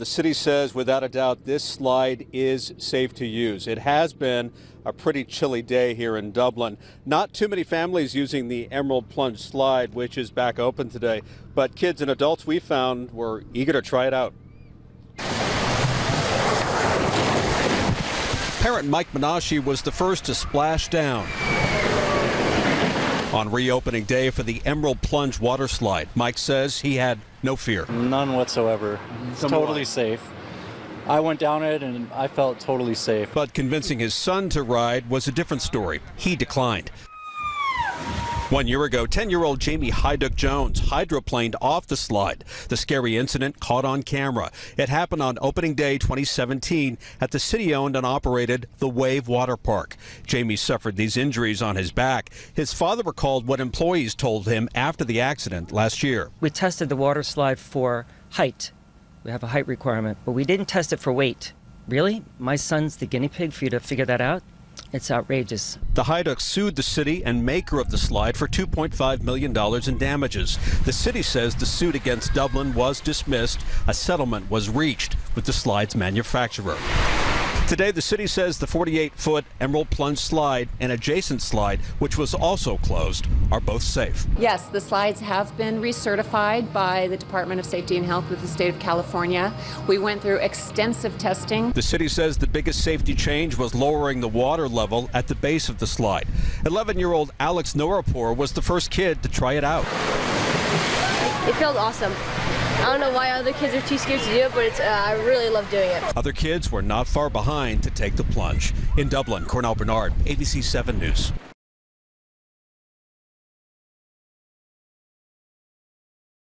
The city says without a doubt this slide is safe to use. It has been a pretty chilly day here in Dublin. Not too many families using the Emerald Plunge slide, which is back open today, but kids and adults we found were eager to try it out. Parent Mike Menashe was the first to splash down. On reopening day for the Emerald Plunge water slide, Mike says he had no fear. None whatsoever. It's totally safe. I went down it and I felt totally safe. But convincing his son to ride was a different story. He declined. One year ago, 10 year old Jamie Hyduck Jones hydroplaned off the slide. The scary incident caught on camera. It happened on opening day 2017 at the city owned and operated The Wave Water Park. Jamie suffered these injuries on his back. His father recalled what employees told him after the accident last year. We tested the water slide for height. We have a height requirement, but we didn't test it for weight. Really? My son's the guinea pig for you to figure that out? It's outrageous. The Hyducks sued the city and maker of the slide for $2.5 million in damages. The city says the suit against Dublin was dismissed. A settlement was reached with the slide's manufacturer. Today, the city says the 48 foot Emerald Plunge slide and adjacent slide, which was also closed, are both safe. Yes, the slides have been recertified by the Department of Safety and Health with the state of California. We went through extensive testing. The city says the biggest safety change was lowering the water level at the base of the slide. 11 year old Alex Norapur was the first kid to try it out. It felt awesome. I don't know why other kids are too scared to do it, but it's, uh, I really love doing it. Other kids were not far behind to take the plunge. In Dublin, Cornell Bernard, ABC 7 News.